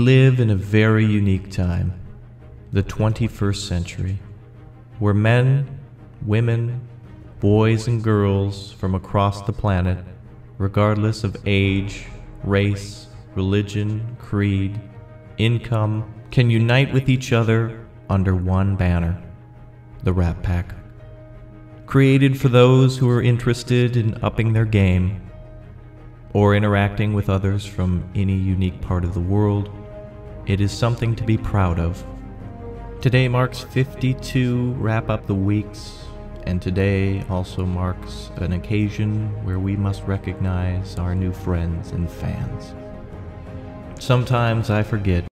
We live in a very unique time, the 21st century, where men, women, boys, and girls from across the planet, regardless of age, race, religion, creed, income, can unite with each other under one banner the Rappack. Created for those who are interested in upping their game or interacting with others from any unique part of the world, it is something to be proud of. Today marks 52 Rap up the Weeks, and today also marks an occasion where we must recognize our new friends and fans. Sometimes I forget